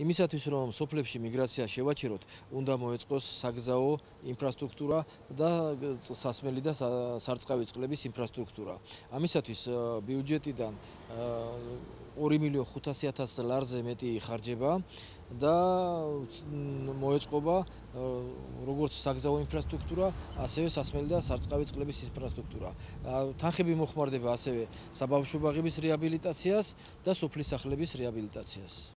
იმისათვის რომ სოფლებში მიგრაცია შევაჩეროთ, უნდა მოეწყოს საგზაო ინფრასტრუქტურა და სასმელი და სარწყავი წყლების ინფრასტრუქტურა. ამისათვის ბიუჯეტიდან 2 მილიონ 500 ათას ლარზე მეტი ხარჯება და მოეწყობა როგორც საგზაო ინფრასტრუქტურა, ასევე სასმელი და სარწყავი წყლების ინფრასტრუქტურა. თანხები მოხმარდება ასევე საბავშვო ბაღების რეაბილიტაციას და სოფლის სახლების რეაბილიტაციას.